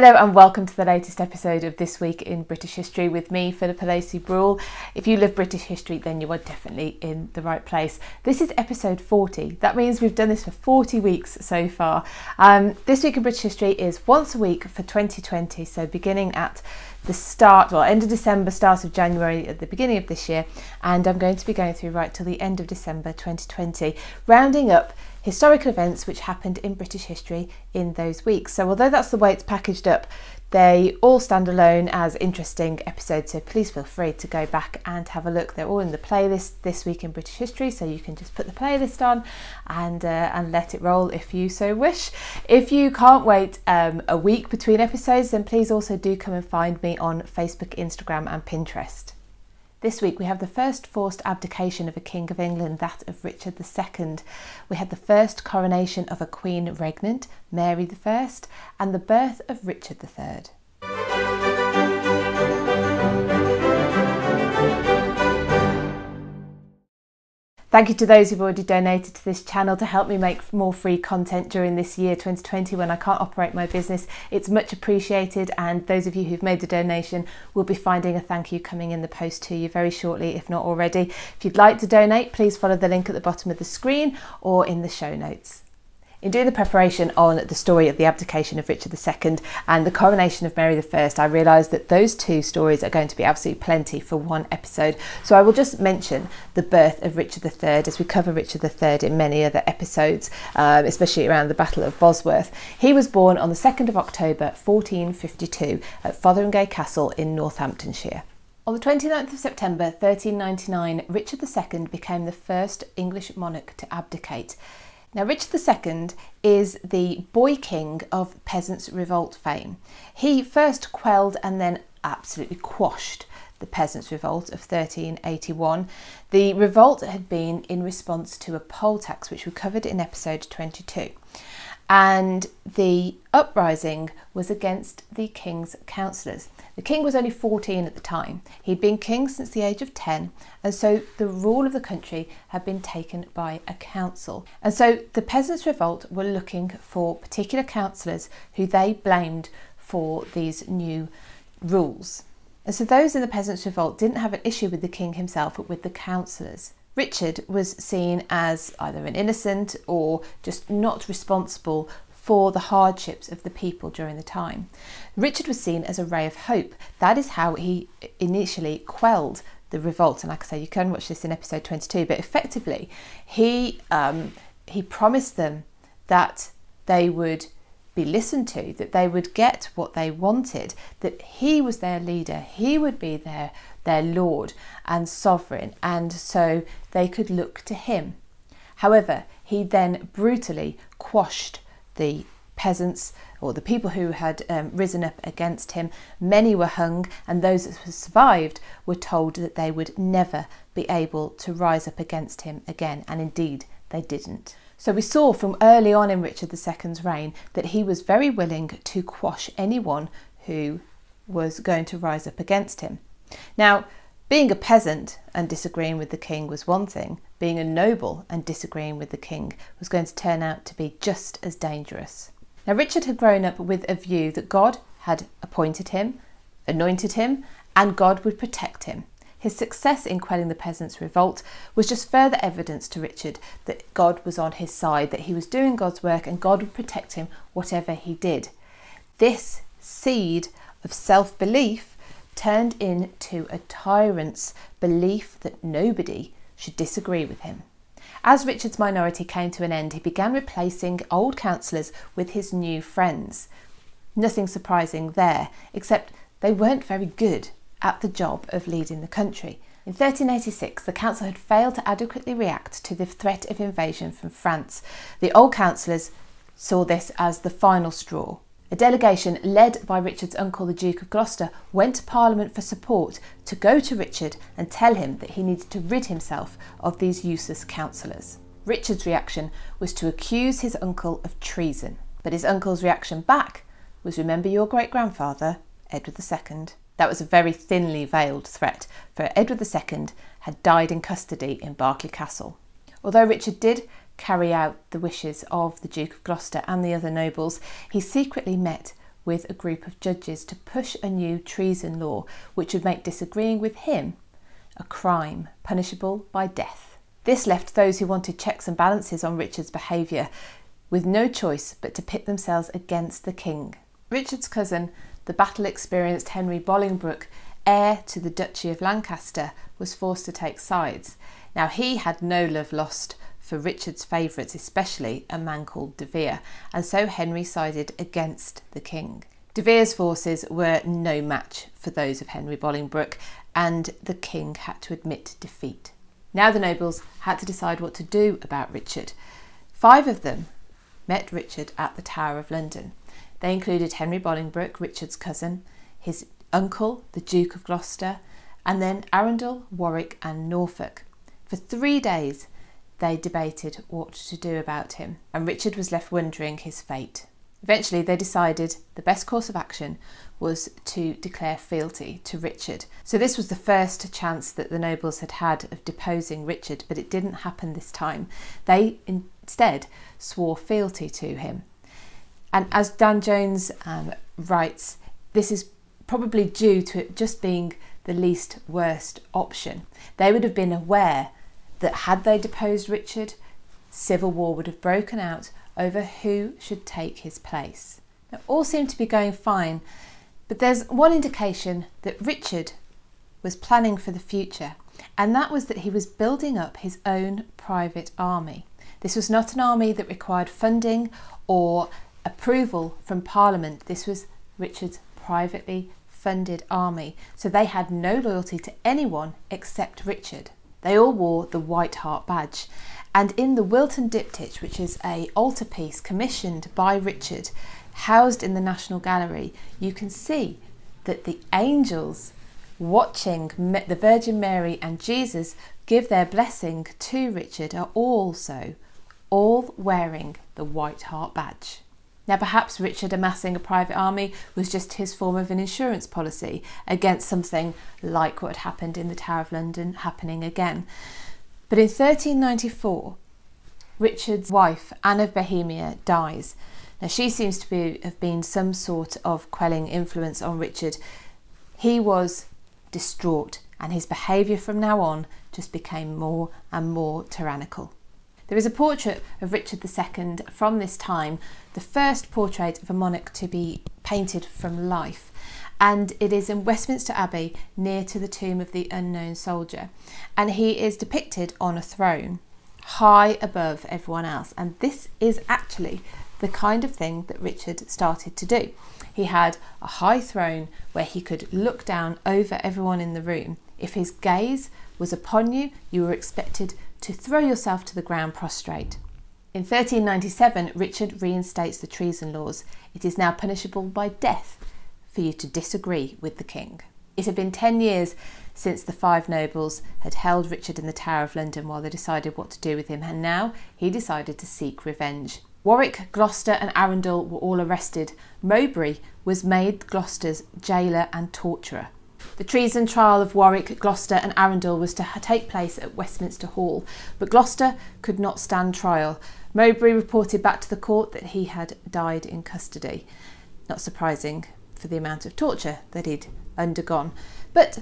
Hello and welcome to the latest episode of This Week in British History with me, Philippa Lacey Brule. If you love British history, then you are definitely in the right place. This is episode 40. That means we've done this for 40 weeks so far. Um, this Week in British History is once a week for 2020, so beginning at the start, well, end of December, start of January at the beginning of this year, and I'm going to be going through right till the end of December 2020, rounding up historical events which happened in British history in those weeks. So, although that's the way it's packaged up, they all stand alone as interesting episodes, so please feel free to go back and have a look. They're all in the playlist this week in British history, so you can just put the playlist on and uh, and let it roll if you so wish. If you can't wait um, a week between episodes, then please also do come and find me on Facebook, Instagram, and Pinterest. This week we have the first forced abdication of a King of England, that of Richard II. We had the first coronation of a Queen regnant, Mary I, and the birth of Richard III. Thank you to those who've already donated to this channel to help me make more free content during this year 2020 when I can't operate my business. It's much appreciated and those of you who've made the donation will be finding a thank you coming in the post to you very shortly if not already. If you'd like to donate please follow the link at the bottom of the screen or in the show notes. In doing the preparation on the story of the abdication of Richard II and the coronation of Mary I, I realised that those two stories are going to be absolutely plenty for one episode. So I will just mention the birth of Richard III as we cover Richard III in many other episodes, um, especially around the Battle of Bosworth. He was born on the 2nd of October 1452 at Fotheringhay Castle in Northamptonshire. On the 29th of September 1399, Richard II became the first English monarch to abdicate. Now, Richard II is the boy king of peasants' revolt fame. He first quelled and then absolutely quashed the peasants' revolt of 1381. The revolt had been in response to a poll tax, which we covered in episode 22 and the uprising was against the king's councillors. The king was only 14 at the time. He'd been king since the age of 10, and so the rule of the country had been taken by a council. And so the peasants' revolt were looking for particular councillors who they blamed for these new rules. And so those in the peasants' revolt didn't have an issue with the king himself, but with the councillors. Richard was seen as either an innocent or just not responsible for the hardships of the people during the time. Richard was seen as a ray of hope. That is how he initially quelled the revolt. And like I say, you can watch this in episode 22. But effectively, he um, he promised them that they would be listened to, that they would get what they wanted, that he was their leader, he would be their their Lord and sovereign, and so they could look to him. However, he then brutally quashed the peasants or the people who had um, risen up against him. Many were hung, and those that survived were told that they would never be able to rise up against him again, and indeed they didn't. So we saw from early on in Richard II's reign that he was very willing to quash anyone who was going to rise up against him. Now, being a peasant and disagreeing with the king was one thing, being a noble and disagreeing with the king was going to turn out to be just as dangerous. Now, Richard had grown up with a view that God had appointed him, anointed him, and God would protect him. His success in quelling the peasants' revolt was just further evidence to Richard that God was on his side, that he was doing God's work and God would protect him whatever he did. This seed of self belief turned into a tyrant's belief that nobody should disagree with him. As Richard's minority came to an end, he began replacing old councillors with his new friends. Nothing surprising there, except they weren't very good at the job of leading the country. In 1386, the council had failed to adequately react to the threat of invasion from France. The old councillors saw this as the final straw. A delegation led by Richard's uncle, the Duke of Gloucester, went to Parliament for support to go to Richard and tell him that he needed to rid himself of these useless councillors. Richard's reaction was to accuse his uncle of treason, but his uncle's reaction back was remember your great grandfather, Edward II. That was a very thinly veiled threat, for Edward II had died in custody in Berkeley Castle. Although Richard did carry out the wishes of the Duke of Gloucester and the other nobles, he secretly met with a group of judges to push a new treason law which would make disagreeing with him a crime punishable by death. This left those who wanted checks and balances on Richard's behaviour with no choice but to pit themselves against the king. Richard's cousin, the battle experienced Henry Bolingbroke, heir to the Duchy of Lancaster, was forced to take sides. Now, he had no love lost for Richard's favourites, especially a man called De Vere, and so Henry sided against the king. De Vere's forces were no match for those of Henry Bolingbroke, and the king had to admit defeat. Now the nobles had to decide what to do about Richard. Five of them met Richard at the Tower of London. They included Henry Bolingbroke, Richard's cousin, his uncle, the Duke of Gloucester, and then Arundel, Warwick, and Norfolk. For three days, they debated what to do about him, and Richard was left wondering his fate. Eventually, they decided the best course of action was to declare fealty to Richard. So, this was the first chance that the nobles had had of deposing Richard, but it didn't happen this time. They instead swore fealty to him. And as Dan Jones um, writes, this is probably due to it just being the least worst option. They would have been aware that had they deposed Richard, civil war would have broken out over who should take his place. Now, all seemed to be going fine, but there's one indication that Richard was planning for the future, and that was that he was building up his own private army. This was not an army that required funding or approval from Parliament. This was Richard's privately funded army, so they had no loyalty to anyone except Richard. They all wore the White Hart badge, and in the Wilton Diptych, which is a altarpiece commissioned by Richard, housed in the National Gallery, you can see that the angels watching the Virgin Mary and Jesus give their blessing to Richard are also all wearing the White Hart badge. Now, perhaps Richard amassing a private army was just his form of an insurance policy against something like what had happened in the Tower of London happening again. But in 1394, Richard's wife, Anne of Bohemia, dies. Now, she seems to be, have been some sort of quelling influence on Richard. He was distraught, and his behaviour from now on just became more and more tyrannical. There is a portrait of Richard II from this time, the first portrait of a monarch to be painted from life, and it is in Westminster Abbey near to the tomb of the unknown soldier. And he is depicted on a throne high above everyone else, and this is actually the kind of thing that Richard started to do. He had a high throne where he could look down over everyone in the room. If his gaze was upon you, you were expected to throw yourself to the ground prostrate. In 1397, Richard reinstates the treason laws. It is now punishable by death for you to disagree with the king. It had been 10 years since the five nobles had held Richard in the Tower of London while they decided what to do with him, and now he decided to seek revenge. Warwick, Gloucester, and Arundel were all arrested. Mowbray was made Gloucester's jailer and torturer. The treason trial of Warwick, Gloucester, and Arundel was to take place at Westminster Hall, but Gloucester could not stand trial. Mowbray reported back to the court that he had died in custody. Not surprising for the amount of torture that he'd undergone. But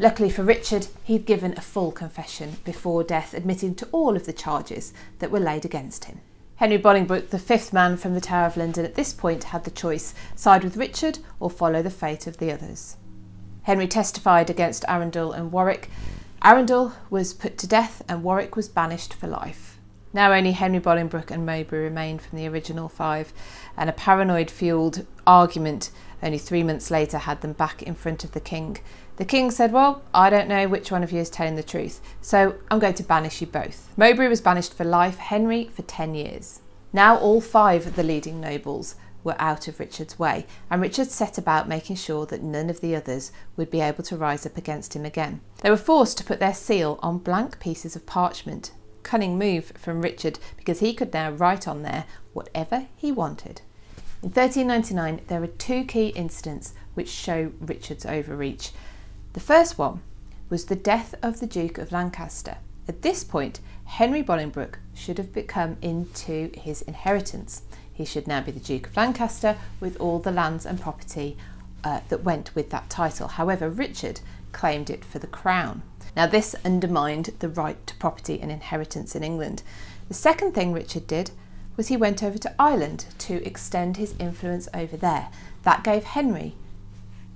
luckily for Richard, he'd given a full confession before death, admitting to all of the charges that were laid against him. Henry Bolingbroke, the fifth man from the Tower of London, at this point had the choice side with Richard or follow the fate of the others. Henry testified against Arundel and Warwick. Arundel was put to death and Warwick was banished for life. Now only Henry Bolingbroke and Mowbray remained from the original five, and a paranoid fueled argument only three months later had them back in front of the king. The king said, Well, I don't know which one of you is telling the truth, so I'm going to banish you both. Mowbray was banished for life, Henry for 10 years. Now all five of the leading nobles were out of Richard's way, and Richard set about making sure that none of the others would be able to rise up against him again. They were forced to put their seal on blank pieces of parchment. Cunning move from Richard because he could now write on there whatever he wanted. In 1399, there are two key incidents which show Richard's overreach. The first one was the death of the Duke of Lancaster. At this point, Henry Bolingbroke should have become into his inheritance. He should now be the Duke of Lancaster with all the lands and property uh, that went with that title. However, Richard claimed it for the crown. Now, this undermined the right to property and inheritance in England. The second thing Richard did was he went over to Ireland to extend his influence over there. That gave Henry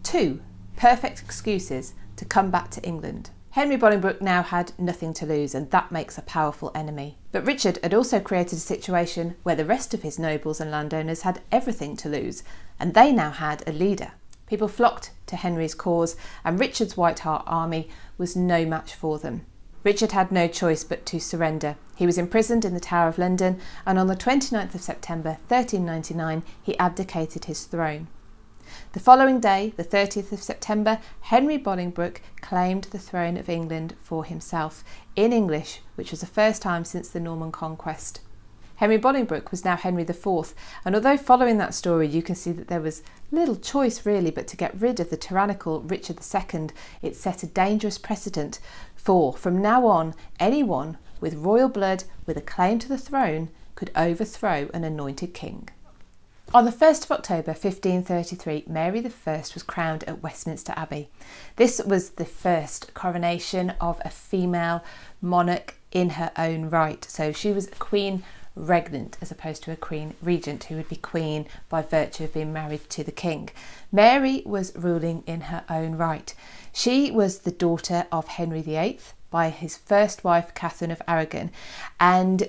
two perfect excuses to come back to England. Henry Bolingbroke now had nothing to lose, and that makes a powerful enemy. But Richard had also created a situation where the rest of his nobles and landowners had everything to lose, and they now had a leader. People flocked to Henry's cause, and Richard's White Hart army was no match for them. Richard had no choice but to surrender. He was imprisoned in the Tower of London, and on the 29th of September 1399 he abdicated his throne. The following day, the 30th of September, Henry Bolingbroke claimed the throne of England for himself in English, which was the first time since the Norman conquest. Henry Bolingbroke was now Henry IV, and although following that story you can see that there was little choice really but to get rid of the tyrannical Richard II, it set a dangerous precedent for from now on anyone with royal blood with a claim to the throne could overthrow an anointed king. On the 1st of October 1533, Mary I was crowned at Westminster Abbey. This was the first coronation of a female monarch in her own right. So she was a queen regnant as opposed to a queen regent who would be queen by virtue of being married to the king. Mary was ruling in her own right. She was the daughter of Henry VIII by his first wife, Catherine of Aragon, and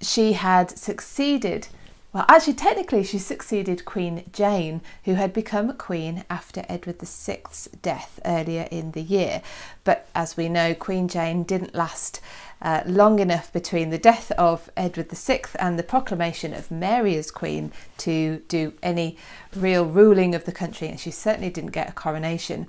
she had succeeded well, actually, technically, she succeeded Queen Jane, who had become queen after Edward VI's death earlier in the year. But as we know, Queen Jane didn't last uh, long enough between the death of Edward VI and the proclamation of Mary as queen to do any real ruling of the country, and she certainly didn't get a coronation.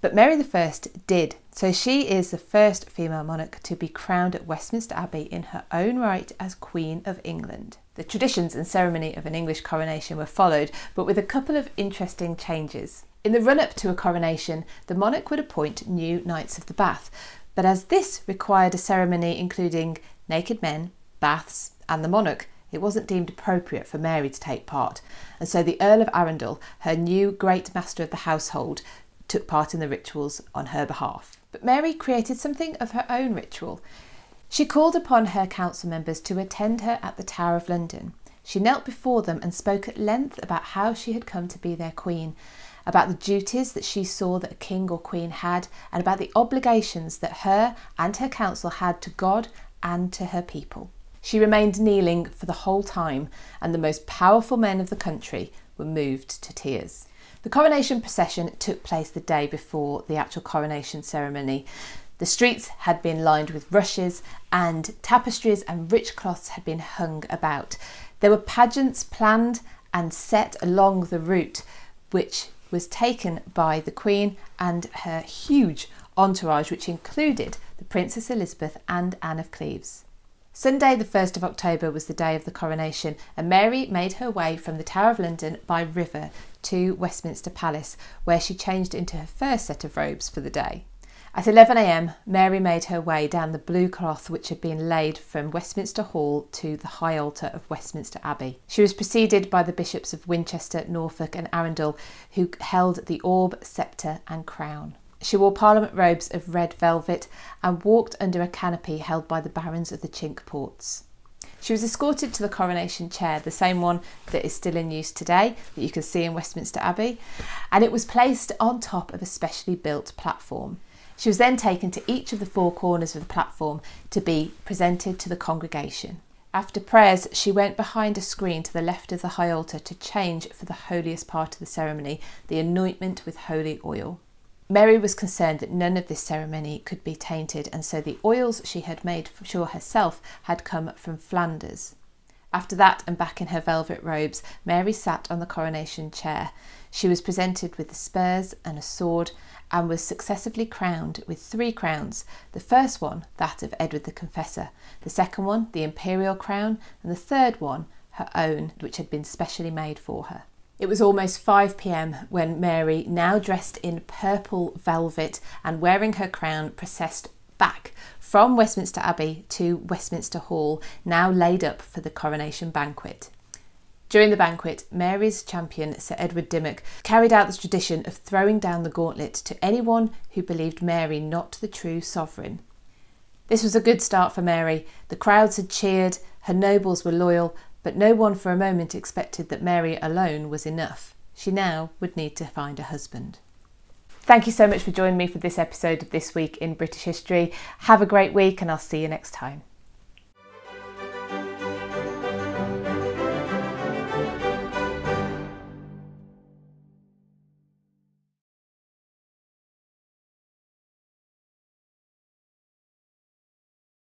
But Mary I did. So she is the first female monarch to be crowned at Westminster Abbey in her own right as Queen of England. The traditions and ceremony of an English coronation were followed, but with a couple of interesting changes. In the run up to a coronation, the monarch would appoint new Knights of the Bath, but as this required a ceremony including naked men, baths, and the monarch, it wasn't deemed appropriate for Mary to take part, and so the Earl of Arundel, her new great master of the household, took part in the rituals on her behalf. But Mary created something of her own ritual. She called upon her council members to attend her at the Tower of London. She knelt before them and spoke at length about how she had come to be their queen, about the duties that she saw that a king or queen had, and about the obligations that her and her council had to God and to her people. She remained kneeling for the whole time, and the most powerful men of the country were moved to tears. The coronation procession took place the day before the actual coronation ceremony. The streets had been lined with rushes, and tapestries and rich cloths had been hung about. There were pageants planned and set along the route, which was taken by the Queen and her huge entourage, which included the Princess Elizabeth and Anne of Cleves. Sunday, the 1st of October, was the day of the coronation, and Mary made her way from the Tower of London by river to Westminster Palace, where she changed into her first set of robes for the day. At 11am, Mary made her way down the blue cloth which had been laid from Westminster Hall to the high altar of Westminster Abbey. She was preceded by the bishops of Winchester, Norfolk, and Arundel, who held the orb, sceptre, and crown. She wore Parliament robes of red velvet and walked under a canopy held by the barons of the Cinque Ports. She was escorted to the coronation chair, the same one that is still in use today, that you can see in Westminster Abbey, and it was placed on top of a specially built platform. She was then taken to each of the four corners of the platform to be presented to the congregation. After prayers, she went behind a screen to the left of the high altar to change for the holiest part of the ceremony, the anointment with holy oil. Mary was concerned that none of this ceremony could be tainted, and so the oils she had made sure herself had come from Flanders. After that, and back in her velvet robes, Mary sat on the coronation chair. She was presented with the spurs and a sword, and was successively crowned with three crowns the first one, that of Edward the Confessor, the second one, the imperial crown, and the third one, her own, which had been specially made for her. It was almost 5 pm when Mary, now dressed in purple velvet and wearing her crown, processed back from Westminster Abbey to Westminster Hall, now laid up for the coronation banquet. During the banquet, Mary's champion, Sir Edward Dymoke, carried out the tradition of throwing down the gauntlet to anyone who believed Mary not the true sovereign. This was a good start for Mary. The crowds had cheered, her nobles were loyal, but no one for a moment expected that Mary alone was enough. She now would need to find a husband. Thank you so much for joining me for this episode of This Week in British History. Have a great week, and I'll see you next time.